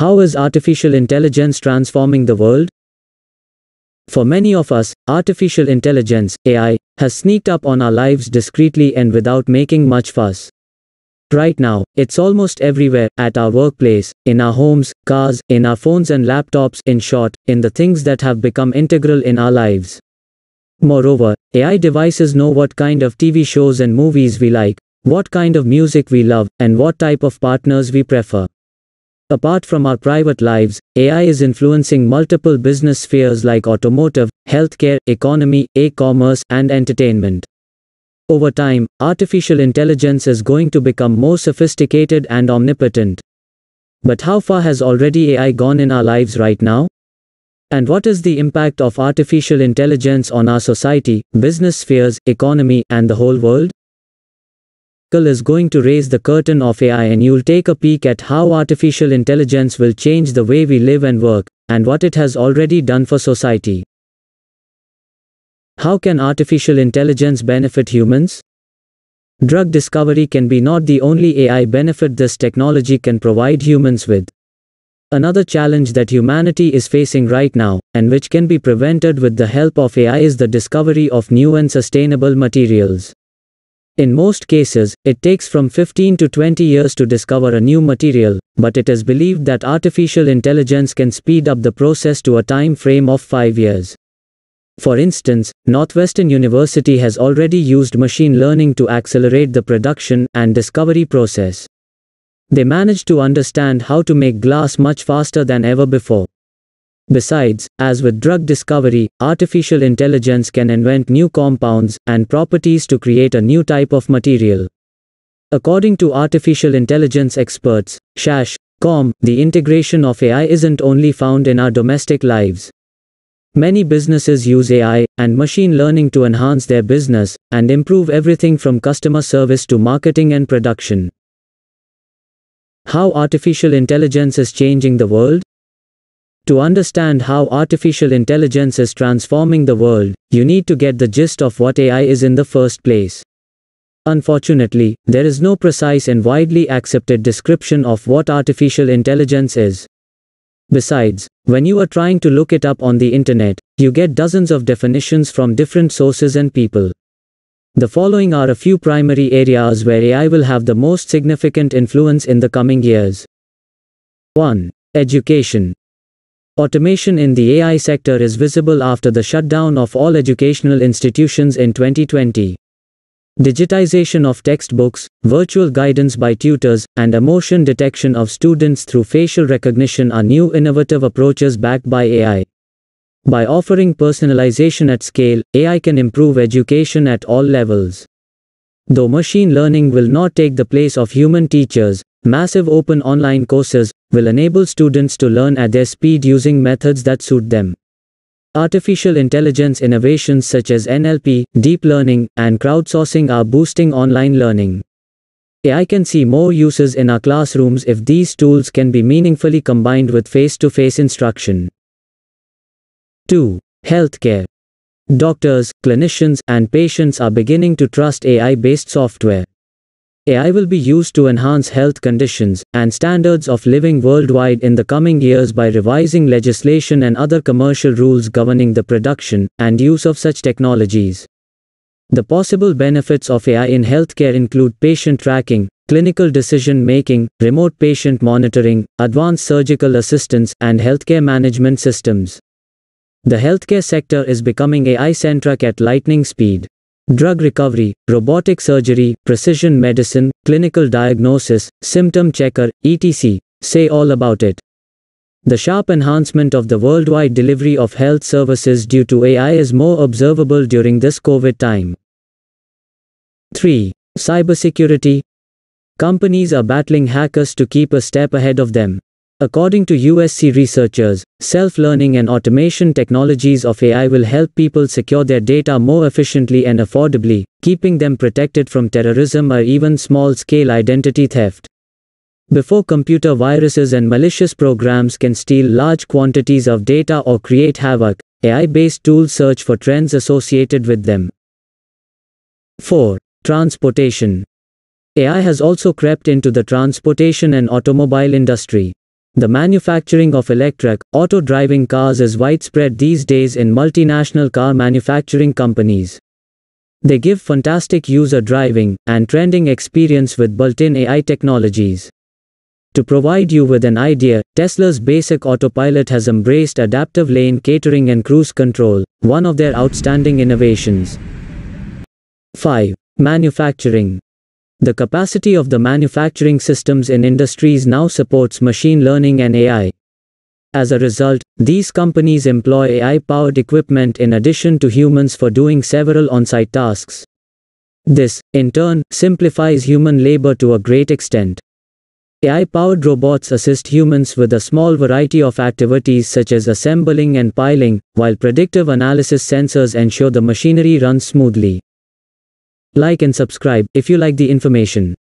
How is artificial intelligence transforming the world? For many of us, artificial intelligence, AI, has sneaked up on our lives discreetly and without making much fuss. Right now, it's almost everywhere, at our workplace, in our homes, cars, in our phones and laptops, in short, in the things that have become integral in our lives. Moreover, AI devices know what kind of TV shows and movies we like, what kind of music we love, and what type of partners we prefer. Apart from our private lives, AI is influencing multiple business spheres like automotive, healthcare, economy, e-commerce, and entertainment. Over time, artificial intelligence is going to become more sophisticated and omnipotent. But how far has already AI gone in our lives right now? And what is the impact of artificial intelligence on our society, business spheres, economy, and the whole world? Is going to raise the curtain of AI and you'll take a peek at how artificial intelligence will change the way we live and work, and what it has already done for society. How can artificial intelligence benefit humans? Drug discovery can be not the only AI benefit this technology can provide humans with. Another challenge that humanity is facing right now, and which can be prevented with the help of AI is the discovery of new and sustainable materials. In most cases, it takes from 15 to 20 years to discover a new material, but it is believed that artificial intelligence can speed up the process to a time frame of 5 years. For instance, Northwestern University has already used machine learning to accelerate the production and discovery process. They managed to understand how to make glass much faster than ever before. Besides, as with drug discovery, artificial intelligence can invent new compounds and properties to create a new type of material. According to artificial intelligence experts, SHASH, COM, the integration of AI isn't only found in our domestic lives. Many businesses use AI and machine learning to enhance their business and improve everything from customer service to marketing and production. How artificial intelligence is changing the world? To understand how artificial intelligence is transforming the world, you need to get the gist of what AI is in the first place. Unfortunately, there is no precise and widely accepted description of what artificial intelligence is. Besides, when you are trying to look it up on the internet, you get dozens of definitions from different sources and people. The following are a few primary areas where AI will have the most significant influence in the coming years. 1. Education. Automation in the AI sector is visible after the shutdown of all educational institutions in 2020. Digitization of textbooks, virtual guidance by tutors, and emotion detection of students through facial recognition are new innovative approaches backed by AI. By offering personalization at scale, AI can improve education at all levels. Though machine learning will not take the place of human teachers, massive open online courses will enable students to learn at their speed using methods that suit them. Artificial intelligence innovations such as NLP, deep learning, and crowdsourcing are boosting online learning. AI can see more uses in our classrooms if these tools can be meaningfully combined with face-to-face instruction. 2. Healthcare. Doctors, clinicians, and patients are beginning to trust AI-based software. AI will be used to enhance health conditions and standards of living worldwide in the coming years by revising legislation and other commercial rules governing the production and use of such technologies. The possible benefits of AI in healthcare include patient tracking, clinical decision making, remote patient monitoring, advanced surgical assistance, and healthcare management systems. The healthcare sector is becoming AI centric at lightning speed. Drug recovery, robotic surgery, precision medicine, clinical diagnosis, symptom checker, etc. Say all about it. The sharp enhancement of the worldwide delivery of health services due to AI is more observable during this COVID time. 3. Cybersecurity. Companies are battling hackers to keep a step ahead of them. According to USC researchers, self-learning and automation technologies of AI will help people secure their data more efficiently and affordably, keeping them protected from terrorism or even small-scale identity theft. Before computer viruses and malicious programs can steal large quantities of data or create havoc, AI-based tools search for trends associated with them. 4. Transportation. AI has also crept into the transportation and automobile industry. The manufacturing of electric, auto driving cars is widespread these days in multinational car manufacturing companies. They give fantastic user driving and trending experience with built in AI technologies. To provide you with an idea, Tesla's basic autopilot has embraced adaptive lane centering and cruise control, one of their outstanding innovations. 5. Manufacturing. The capacity of the manufacturing systems in industries now supports machine learning and AI. As a result, these companies employ AI powered equipment in addition to humans for doing several on site tasks. This, in turn, simplifies human labor to a great extent. AI-powered robots assist humans with a small variety of activities such as assembling and piling, while predictive analysis sensors ensure the machinery runs smoothly. Like and subscribe if you like the information.